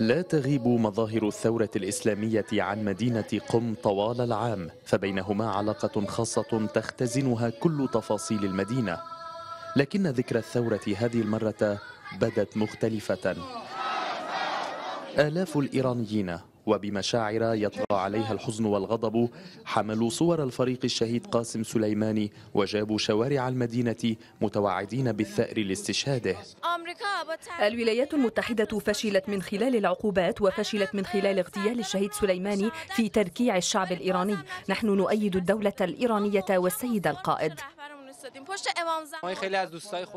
لا تغيب مظاهر الثورة الإسلامية عن مدينة قم طوال العام فبينهما علاقة خاصة تختزنها كل تفاصيل المدينة. لكن ذكرى الثورة هذه المرة بدت مختلفة. آلاف الإيرانيين وبمشاعر يطغى عليها الحزن والغضب حملوا صور الفريق الشهيد قاسم سليماني وجابوا شوارع المدينة متوعدين بالثأر لاستشهاده. الولايات المتحدة فشلت من خلال العقوبات وفشلت من خلال اغتيال الشهيد سليماني في تركيع الشعب الإيراني. نحن نؤيد الدولة الإيرانية والسيد القائد.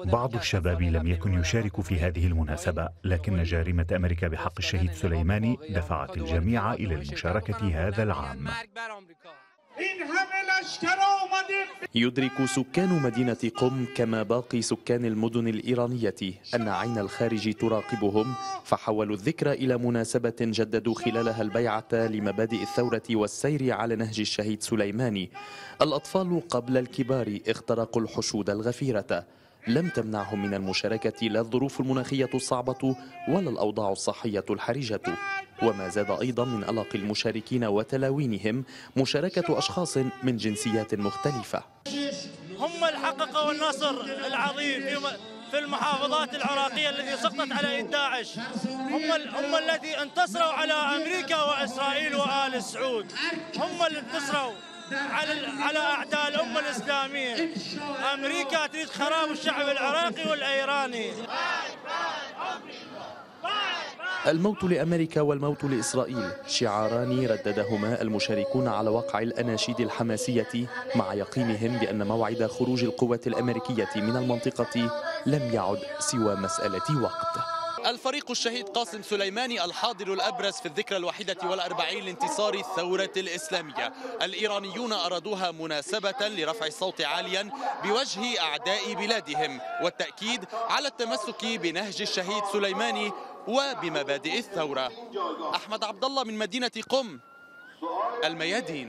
بعض الشباب لم يكن يشارك في هذه المناسبة لكن جريمة أمريكا بحق الشهيد سليماني دفعت الجميع إلى المشاركة هذا العام. يدرك سكان مدينة قم كما باقي سكان المدن الإيرانية أن عين الخارج تراقبهم فحولوا الذكرى إلى مناسبة جددوا خلالها البيعة لمبادئ الثورة والسير على نهج الشهيد سليماني. الأطفال قبل الكبار اخترقوا الحشود الغفيرة. لم تمنعهم من المشاركة لا الظروف المناخية الصعبة ولا الأوضاع الصحية الحرجة. وما زاد أيضا من ألق المشاركين وتلاوينهم مشاركة أشخاص من جنسيات مختلفة. هم اللي حققوا النصر العظيم. في المحافظات العراقية التي سقطت على داعش. هم هم الذي انتصروا على أمريكا وإسرائيل وآل سعود. هم اللي انتصروا على على أعداء الأمة الإسلامية. أمريكا تريد خراب الشعب العراقي والإيراني. الموت لأمريكا والموت لإسرائيل. شعاران رددهما المشاركون على وقع الأناشيد الحماسية مع يقينهم بأن موعد خروج القوات الأمريكية من المنطقة لم يعد سوى مسألة وقت. الفريق الشهيد قاسم سليماني الحاضر الأبرز في الذكرى الوحيدة والأربعين لانتصار الثورة الإسلامية. الإيرانيون أرادوها مناسبة لرفع الصوت عاليا بوجه أعداء بلادهم والتأكيد على التمسك بنهج الشهيد سليماني وبمبادئ الثورة. أحمد عبد الله من مدينة قم الميادين.